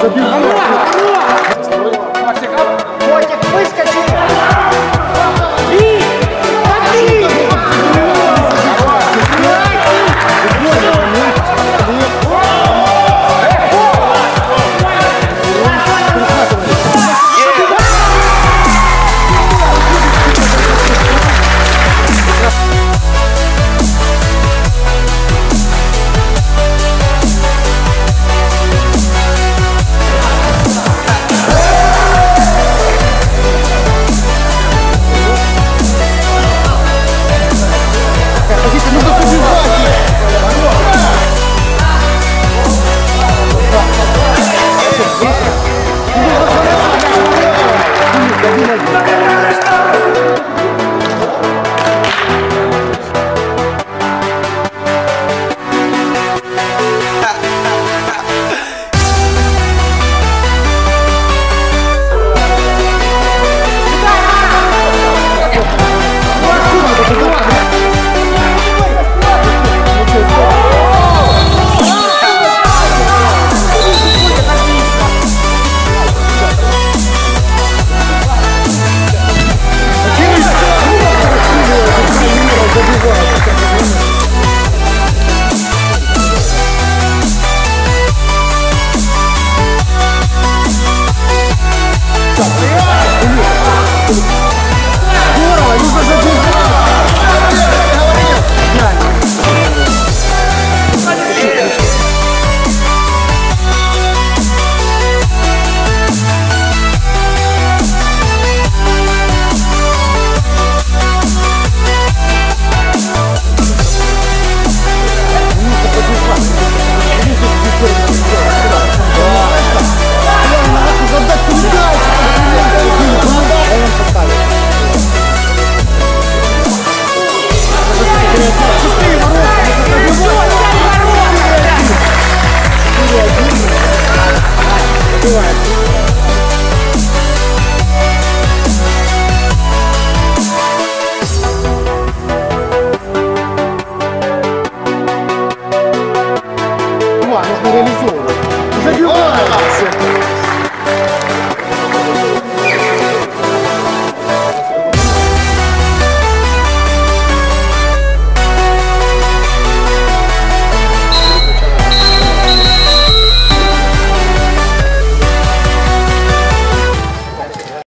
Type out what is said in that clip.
这病啊！ 감사합니다.